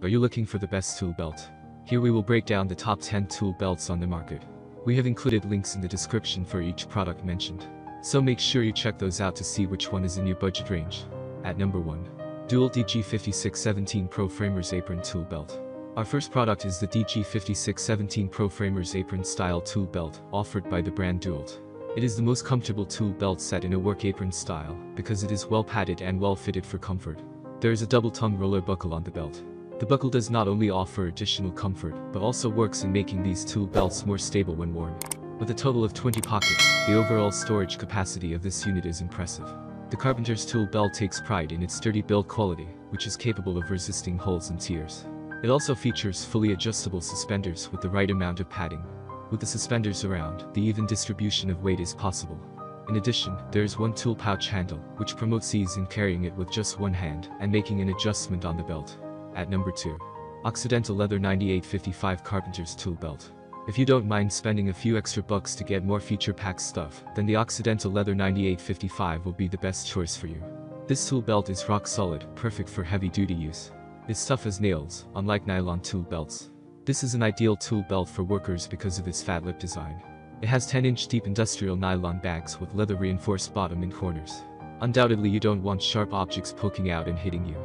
Are you looking for the best tool belt? Here we will break down the top 10 tool belts on the market. We have included links in the description for each product mentioned. So make sure you check those out to see which one is in your budget range. At number 1. DeWalt DG5617 Pro Framers Apron Tool Belt. Our first product is the DG5617 Pro Framers Apron Style Tool Belt, offered by the brand DeWalt. It is the most comfortable tool belt set in a work apron style, because it is well padded and well fitted for comfort. There is a double tongue roller buckle on the belt. The buckle does not only offer additional comfort, but also works in making these tool belts more stable when worn. With a total of 20 pockets, the overall storage capacity of this unit is impressive. The carpenter's tool belt takes pride in its sturdy build quality, which is capable of resisting holes and tears. It also features fully adjustable suspenders with the right amount of padding. With the suspenders around, the even distribution of weight is possible. In addition, there is one tool pouch handle, which promotes ease in carrying it with just one hand and making an adjustment on the belt. At number 2. Occidental Leather 9855 Carpenter's Tool Belt. If you don't mind spending a few extra bucks to get more feature-packed stuff, then the Occidental Leather 9855 will be the best choice for you. This tool belt is rock solid, perfect for heavy-duty use. It's tough as nails, unlike nylon tool belts. This is an ideal tool belt for workers because of its fat lip design. It has 10-inch deep industrial nylon bags with leather-reinforced bottom and corners. Undoubtedly you don't want sharp objects poking out and hitting you.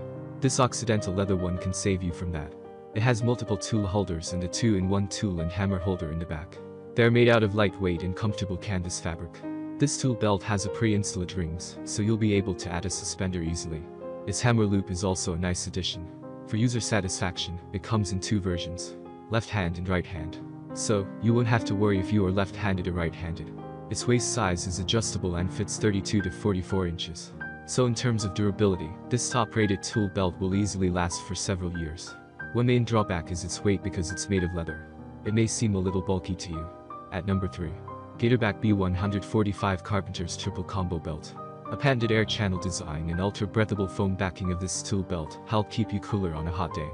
This Occidental leather one can save you from that. It has multiple tool holders and a 2-in-1 tool and hammer holder in the back. They are made out of lightweight and comfortable canvas fabric. This tool belt has a pre-installed rings, so you'll be able to add a suspender easily. Its hammer loop is also a nice addition. For user satisfaction, it comes in two versions, left hand and right hand. So, you won't have to worry if you are left-handed or right-handed. Its waist size is adjustable and fits 32 to 44 inches. So in terms of durability, this top-rated tool belt will easily last for several years. One main drawback is its weight because it's made of leather. It may seem a little bulky to you. At number 3. Gatorback B145 Carpenter's Triple Combo Belt. A patented air channel design and ultra-breathable foam backing of this tool belt help keep you cooler on a hot day.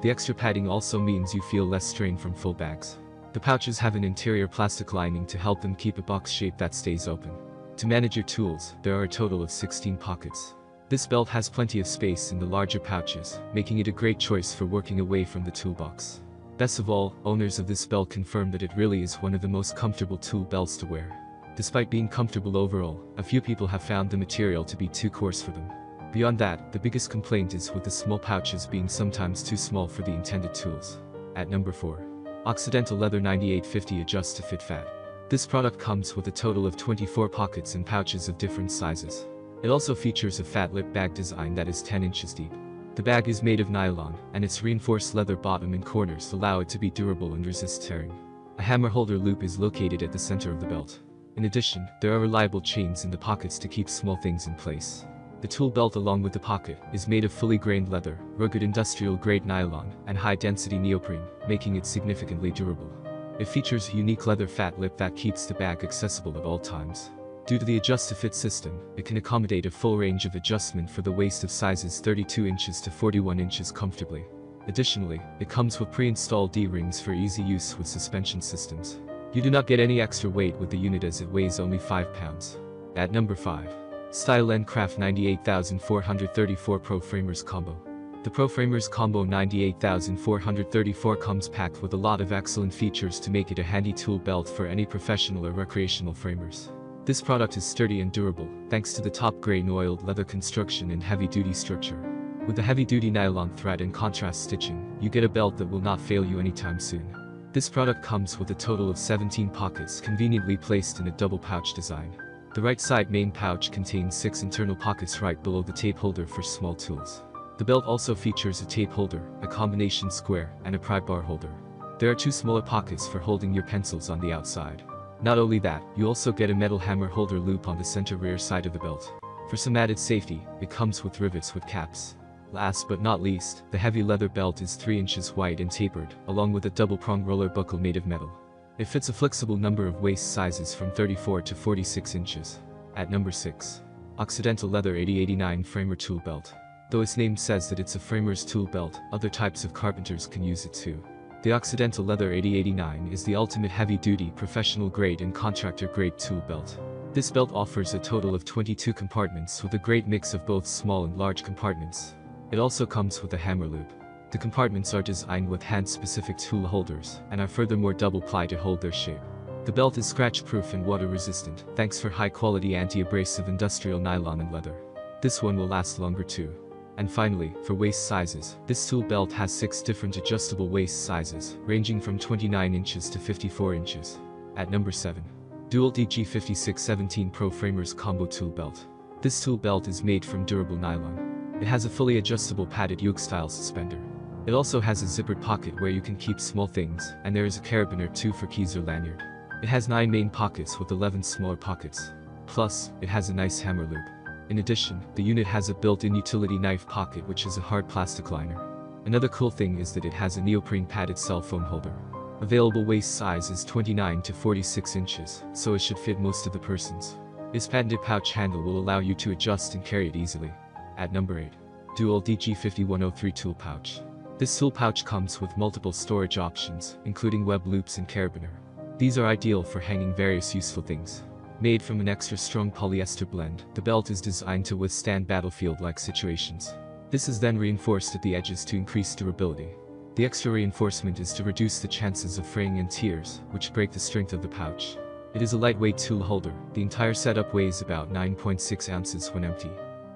The extra padding also means you feel less strain from full bags. The pouches have an interior plastic lining to help them keep a box shape that stays open. To manage your tools, there are a total of 16 pockets. This belt has plenty of space in the larger pouches, making it a great choice for working away from the toolbox. Best of all, owners of this belt confirm that it really is one of the most comfortable tool belts to wear. Despite being comfortable overall, a few people have found the material to be too coarse for them. Beyond that, the biggest complaint is with the small pouches being sometimes too small for the intended tools. At number 4. Occidental Leather 9850 Adjust to Fit Fat. This product comes with a total of 24 pockets and pouches of different sizes. It also features a fat lip bag design that is 10 inches deep. The bag is made of nylon, and its reinforced leather bottom and corners allow it to be durable and resist tearing. A hammer holder loop is located at the center of the belt. In addition, there are reliable chains in the pockets to keep small things in place. The tool belt along with the pocket is made of fully grained leather, rugged industrial grade nylon, and high density neoprene, making it significantly durable. It features a unique leather fat lip that keeps the bag accessible at all times. Due to the adjust-to-fit system, it can accommodate a full range of adjustment for the waist of sizes 32 inches to 41 inches comfortably. Additionally, it comes with pre-installed D-rings for easy use with suspension systems. You do not get any extra weight with the unit as it weighs only 5 pounds. At number 5. Style Craft 98434 Pro Framers Combo. The ProFramers Combo 98434 comes packed with a lot of excellent features to make it a handy tool belt for any professional or recreational framers. This product is sturdy and durable, thanks to the top-grade oiled leather construction and heavy-duty structure. With the heavy-duty nylon thread and contrast stitching, you get a belt that will not fail you anytime soon. This product comes with a total of 17 pockets conveniently placed in a double pouch design. The right side main pouch contains 6 internal pockets right below the tape holder for small tools. The belt also features a tape holder, a combination square, and a pry bar holder. There are two smaller pockets for holding your pencils on the outside. Not only that, you also get a metal hammer holder loop on the center rear side of the belt. For some added safety, it comes with rivets with caps. Last but not least, the heavy leather belt is 3 inches wide and tapered, along with a double-prong roller buckle made of metal. It fits a flexible number of waist sizes from 34 to 46 inches. At number 6. Occidental Leather 8089 Framer Tool Belt. Though its name says that it's a framer's tool belt, other types of carpenters can use it too. The Occidental Leather 8089 is the ultimate heavy-duty professional grade and contractor grade tool belt. This belt offers a total of 22 compartments with a great mix of both small and large compartments. It also comes with a hammer loop. The compartments are designed with hand-specific tool holders and are furthermore double-ply to hold their shape. The belt is scratch-proof and water-resistant, thanks for high-quality anti-abrasive industrial nylon and leather. This one will last longer too. And finally, for waist sizes, this tool belt has 6 different adjustable waist sizes, ranging from 29 inches to 54 inches. At number 7. DeWalt DG5617 Pro Framers Combo Tool Belt. This tool belt is made from durable nylon. It has a fully adjustable padded yoke-style suspender. It also has a zippered pocket where you can keep small things, and there is a carabiner too for keys or lanyard. It has 9 main pockets with 11 smaller pockets. Plus, it has a nice hammer loop. In addition, the unit has a built-in utility knife pocket which is a hard plastic liner. Another cool thing is that it has a neoprene padded cell phone holder. Available waist size is 29 to 46 inches, so it should fit most of the persons. This patented pouch handle will allow you to adjust and carry it easily. At number 8. DeWalt DG5103 Tool Pouch. This tool pouch comes with multiple storage options, including web loops and carabiner. These are ideal for hanging various useful things. Made from an extra strong polyester blend, the belt is designed to withstand battlefield-like situations. This is then reinforced at the edges to increase durability. The extra reinforcement is to reduce the chances of fraying and tears, which break the strength of the pouch. It is a lightweight tool holder, the entire setup weighs about 9.6 ounces when empty.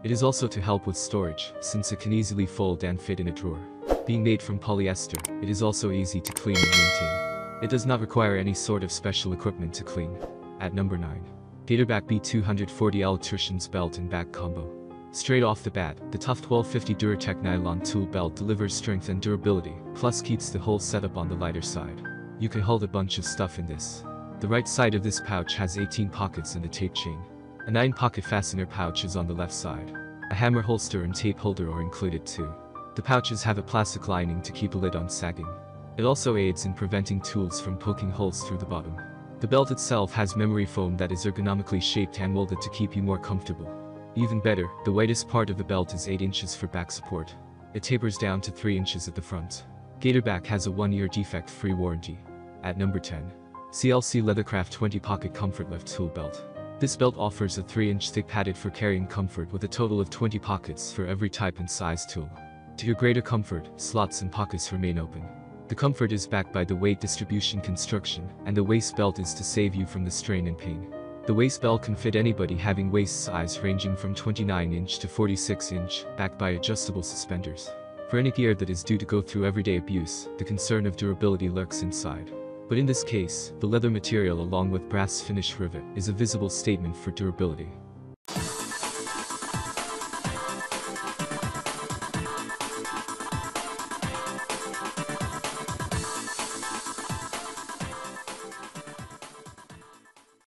It is also to help with storage, since it can easily fold and fit in a drawer. Being made from polyester, it is also easy to clean and maintain. It does not require any sort of special equipment to clean. At number 9. Gatorback B240 Electrician's Belt and Bag Combo. Straight off the bat, the tough 1250 Duratec nylon tool belt delivers strength and durability, plus keeps the whole setup on the lighter side. You can hold a bunch of stuff in this. The right side of this pouch has 18 pockets and a tape chain. A 9 pocket fastener pouch is on the left side. A hammer holster and tape holder are included too. The pouches have a plastic lining to keep a lid on sagging. It also aids in preventing tools from poking holes through the bottom. The belt itself has memory foam that is ergonomically shaped and molded to keep you more comfortable. Even better, the widest part of the belt is 8 inches for back support. It tapers down to 3 inches at the front. Gatorback has a 1-year defect-free warranty. At number 10. CLC Leathercraft 20 Pocket Comfort Lift Tool Belt. This belt offers a 3-inch thick padded for carrying comfort with a total of 20 pockets for every type and size tool. To your greater comfort, slots and pockets remain open. The comfort is backed by the weight distribution construction, and the waist belt is to save you from the strain and pain. The waist belt can fit anybody having waist size ranging from 29 inch to 46 inch, backed by adjustable suspenders. For any gear that is due to go through everyday abuse, the concern of durability lurks inside. But in this case, the leather material along with brass finish rivet is a visible statement for durability.